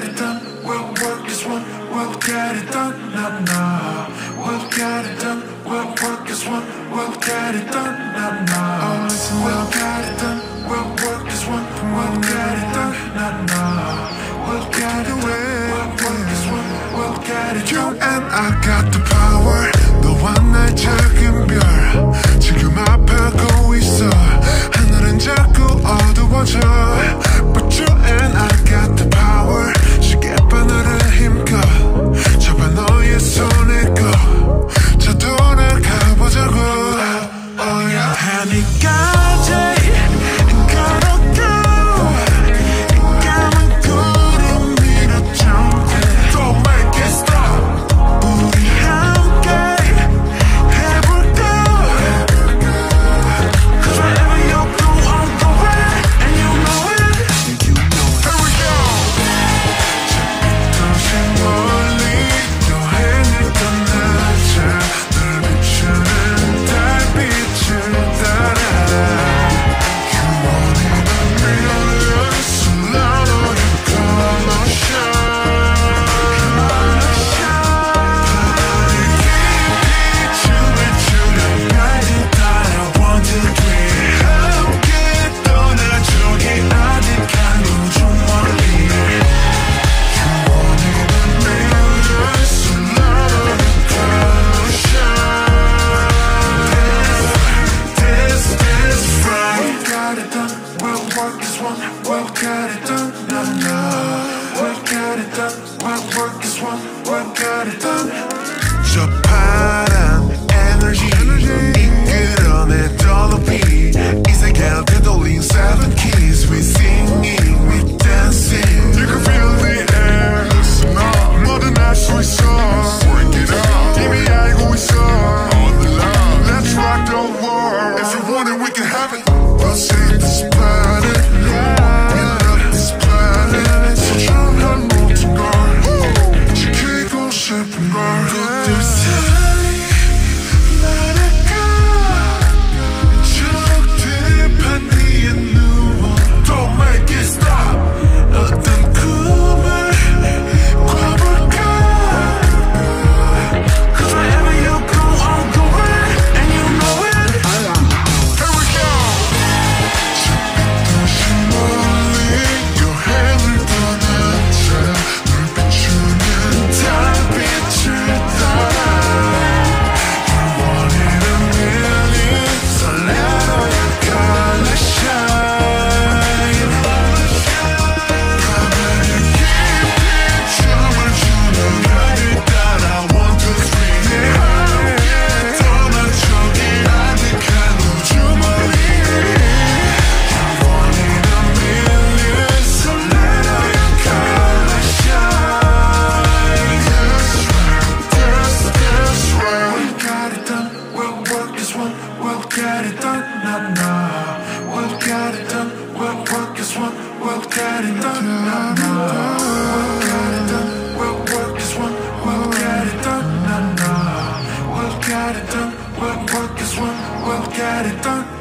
get it done. We'll work as one. We'll get it done. Nah, nah. We'll get it done. We'll work as one. We'll get it done. Nah, nah. Oh, listen, we'll get it done. We'll work as one. We'll get it done. Nah, nah. We'll get it done. We'll work as one. We'll get it done. You and I got the power. gotta do Producer. We'll get it done, we'll work one We'll get it done, We'll get it done, we'll work one We'll get it done, We'll get it done, we'll work one We'll get it done